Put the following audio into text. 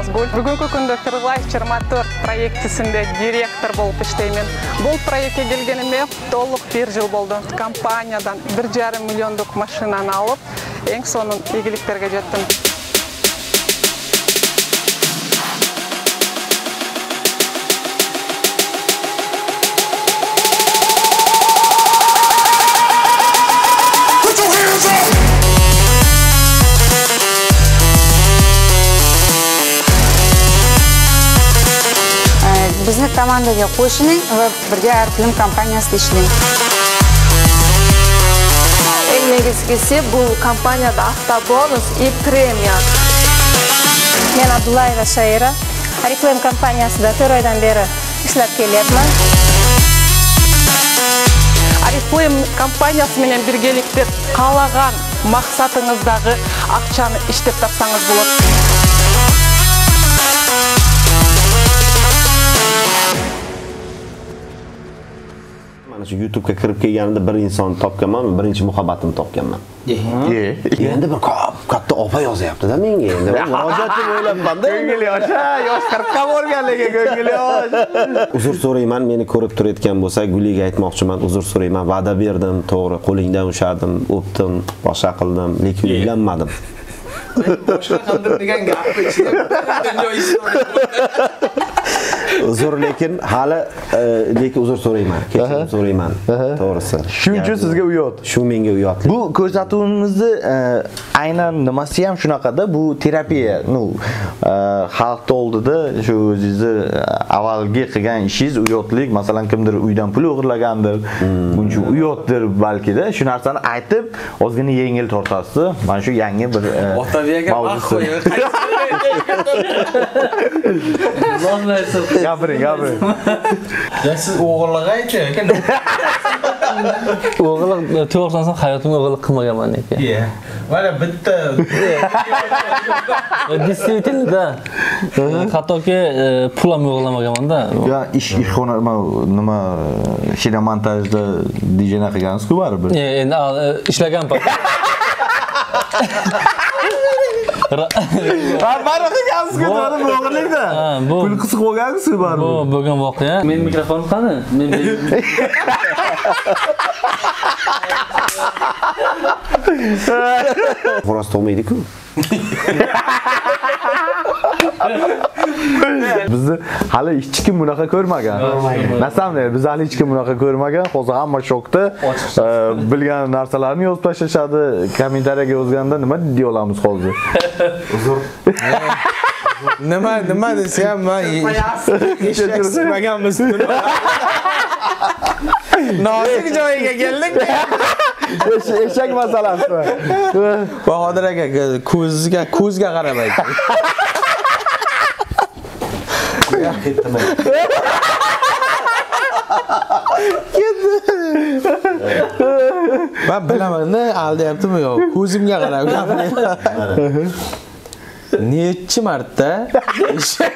Назгүл бүгінгі күнде фирлайф 24 проектісінде директор болып іштеймін. Бұл проектке келгеніме толық бір жыл болды. Компаниядан бір жарым миллиондық машинаны алып ең соңын игіліктерге жеттім. командаға қосының ва бірге әрфильм компаниясында ішлеймін ең негізгісі бұл компанияда автобонус и премия мен абдуллаева шаира реклам компаниясында төрт айдан бері ішлеп келемін компаниясы менен біргелікте қалаған мақсатыңыздағы ақшаны іштеп тапсаңыз болады. Shu youtubega kirib kelganimda bir insonni topganman birinchi muhabbatimni topganman. Endi bir kop katta opa yozyaptida menga endi. Murojaat deb o'ylabmanda ko'ngil yosh ha yosh qirqqa borganligi ko'ngil yosh. Uzr so'rayman meni ko'rib turayotgan bo'lsa guliga aytmoqchiman. Uzr so'rayman. Va'da berdim to'g'ri. Qo'lingdan ushladim o'pdim boshqa qildim lekin uylanmadim. Boshqa qildim degan gapni ichida uzr lekin hali e, lekin uzr so'rayman kechirim so'rayman. To'g'risi. Shuning uchun sizga uyat. shu menga uyatli bu ko'rsatuvimizni e, aynan nimasi ham shunaqada bu terapiya. Ну e, xalqni oldida shu o'zingizni avvalgi qilgan ishingiz uyatlik masalan kimdir uydan pul o'g'irlagandir buncha uyatdir balkida shu narsani aytib ozgina yengil tortasiz. Mana shu yangi bir e, Otaviyaga mavzusi. gapiring gapiring siz o'g'irlik ayting o'g'irlik to'g'risini aytsam hayotimda o'g'irlik qilmaganman lekin mana bitta. Действительно да hattoki e, pul ham o'g'irlamaganmanda yo ish ishxona nima nima shina montajda dijena qilgansiz-ku baribir. E, endi ishlagan payt baribir to'g'ri bu o'g'irlikda bu pul qisiq bo'lgansiz bu baribir bo'lgan voqea. Meni mikrofonim qani? Men xo'roz tug'maydi-ku bizni hali hech kim bunaqa ko'rmagan. На самом деле biz hali hech kim bunaqa ko'rmagan. Hozir hamma shokda bilgan narsalarini yozib tashlashadi. Kommentariyaga yozganda nima deya olamiz hozir? Nima nima desa ham man eshak sutmaganmiz nozik joyiga keldik eshak masalasi. Bahodir aka ko'zga ko'zga qarab ayting man bilaman aldayaptimi yo'q ko'zimga qarab. Nechi marta? eshak